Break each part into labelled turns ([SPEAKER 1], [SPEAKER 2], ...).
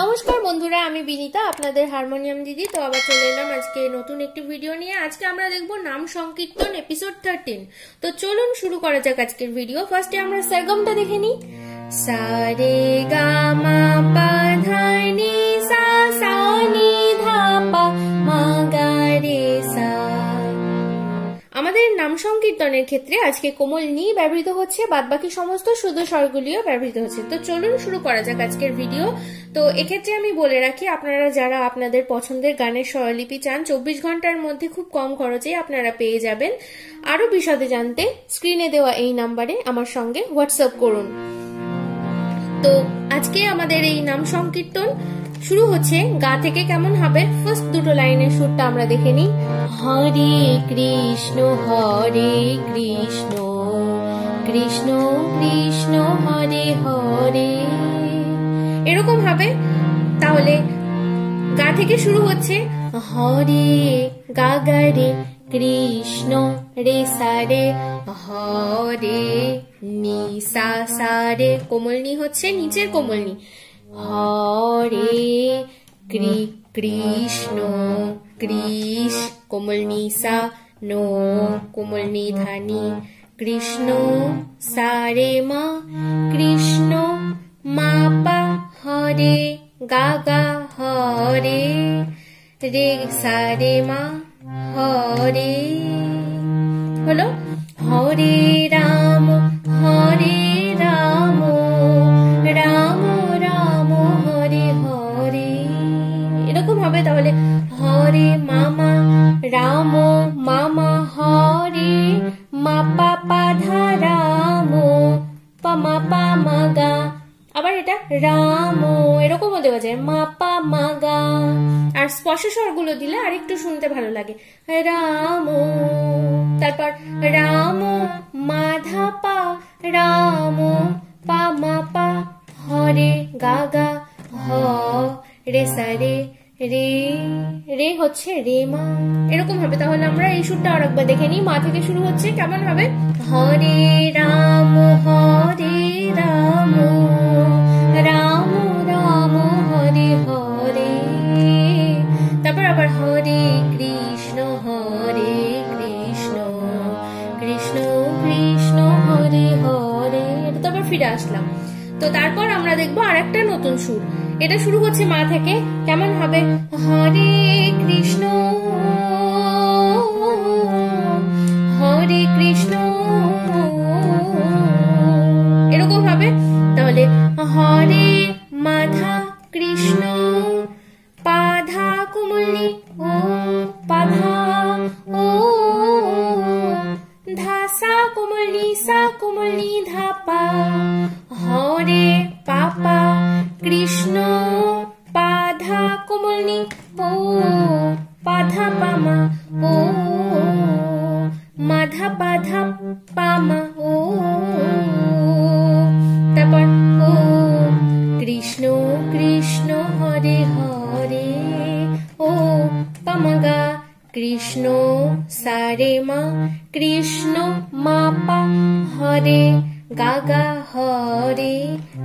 [SPEAKER 1] নমস্কার বন্ধুরা, আমি বিনিতা, আপনাদের হারমোনিয়াম দিদি। তো আবার চলে এলাম আজকে নতুন একটি ভিডিও নিয়ে। আজকে আমরা দেখব নাম সংকীর্তন এপিসোড থার্টিন তো চলুন শুরু করা যাক আজকের ভিডিও ফার্স্টে আমরা সরগমটা দেখে নিই। সারে গামা পা সংকীর্তনের ক্ষেত্রে আজকে কোমল নি ব্যবহৃত হচ্ছে, বাদবাকি সমস্ত শুদ্ধ স্বরগুলিও ব্যবহৃত হচ্ছে। তো চলুন শুরু করা যাক আজকের ভিডিও। তো এক্ষেত্রে আমি বলে রাখি, আপনারা যারা আপনাদের পছন্দের গানের স্বরলিপি চান, চব্বিশ ঘণ্টার মধ্যে খুব কম খরচে আপনারা পেয়ে যাবেন। আরও বিশদে জানতে স্ক্রিনে দেওয়া এই নাম্বারে আমার সঙ্গে হোয়াটসঅ্যাপ করুন। তো আজকে আমাদের এই নাম সংকীর্তন শুরু হচ্ছে গা থেকে কেমন হবে? ফার্স্ট দুটো লাইনের সুরটা আমরা দেখে নিই। হরে কৃষ্ণ হরে কৃষ্ণ কৃষ্ণ কৃষ্ণ, হরে হরে। এরকম হবে। তাহলে গা থেকে শুরু হচ্ছে হরে, গা গা, রে, কৃষ্ণ, রে সারে হরে নি সা সারে কোমলনি হচ্ছে নিচের কোমলনি হরে কৃ কৃষ্ণ কৃষ কোমলনি সা নো কোমলনি ধানি কৃষ্ণ সারে মা কৃষ্ণ মা পা হরে গা গা হরে রে সারে মা হরে হলো হরে রাম হরে হবে, তাহলে হরে মামা, রাম মামা, হরে মা পা পা ধা রাম পামা পা মাগা আবার এটা রাম এরকমও দেওয়া যায় মা পা মাগা আর স্পর্শ স্বরগুলো দিলে আর একটু শুনতে ভালো লাগে। রাম তারপর রাম মাধা পা, রাম পা মা পা, হরে গা গা, হ, রে রে রে হচ্ছে রে মা এরকম হবে, তাহলে আমরা এই সুরটা আর একবার দেখে নিই। মা থেকে শুরু হচ্ছে, কেমন হবে? হরে রাম হরে রাম রাম রাম, হরে হরে। তারপর আবার হরে কৃষ্ণ হরে কৃষ্ণ কৃষ্ণ কৃষ্ণ, হরে হরে। তারপর ফিরে আসলাম। তো তারপর আমরা দেখব আর একটা নতুন সুর। এটা শুরু হচ্ছে মা থেকে। কেমন হবে? হরে কৃষ্ণ। কৃষ্ণ সারে মা কৃষ্ণ মা পা হরে গাগা হরে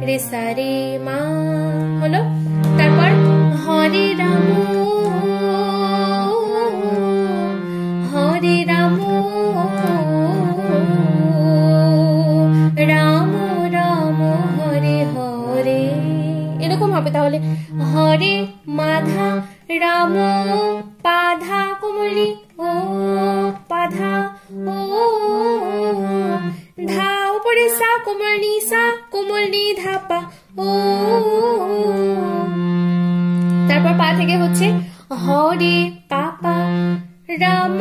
[SPEAKER 1] রে সারে মা হলো? তারপর হরে রাম পাধা কোমলি, ও পাধা ও ধা উপরে সা কোমলনি সা কোমলনি ধাপা, ও। তারপর পা থেকে হচ্ছে হরে পাপা, রাম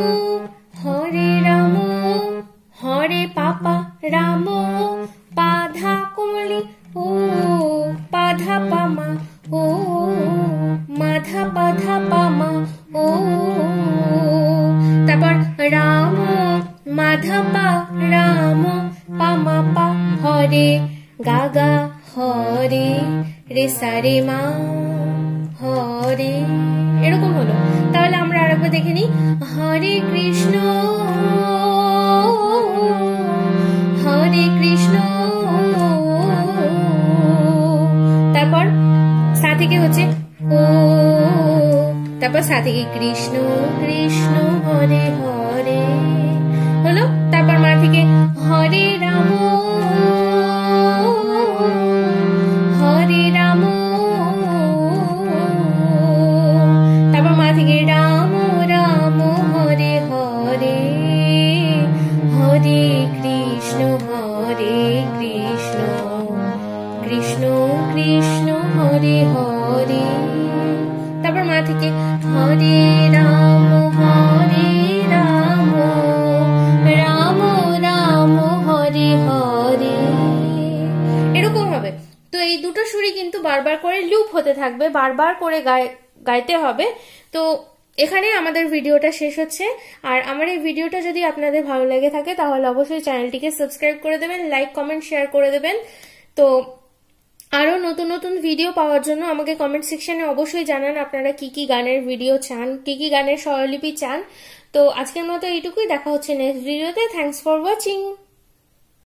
[SPEAKER 1] মাধা রাম পামা পা হরে গাগা হরে, রে সারে মা হরে। এরকম হলো। তাহলে আমরা আরেকবার দেখে নিই। হরে কৃষ্ণ হরে কৃষ্ণ। তারপর সা হচ্ছে? ও, তারপর সা কৃষ্ণ কৃষ্ণ, হরে হরে। কৃষ্ণ, হরে কৃষ্ণ। কৃষ্ণ কৃষ্ণ, হরে হরে। তারপর মা থেকে, হরে রাম হরে রাম রাম রাম, হরে হরে। এরকম হবে। তো এই দুটো সুরই কিন্তু বারবার করে লুপ হতে থাকবে, বারবার করে গাইতে হবে। তো এখানে আমাদের ভিডিওটা শেষ হচ্ছে। আর আমার এই ভিডিওটা যদি আপনাদের ভালো লেগে থাকে, তাহলে অবশ্যই চ্যানেলটিকে সাবস্ক্রাইব করে দেবেন, লাইক, কমেন্ট, শেয়ার করে দেবেন। তো আরও নতুন নতুন ভিডিও পাওয়ার জন্য আমাকে কমেন্ট সেকশনে অবশ্যই জানান আপনারা কি কি গানের ভিডিও চান, কি কি গানের স্বরলিপি চান। তো আজকের মতো এইটুকুই, দেখা হচ্ছে নেক্সট ভিডিওতে থ্যাংকস ফর ওয়াচিং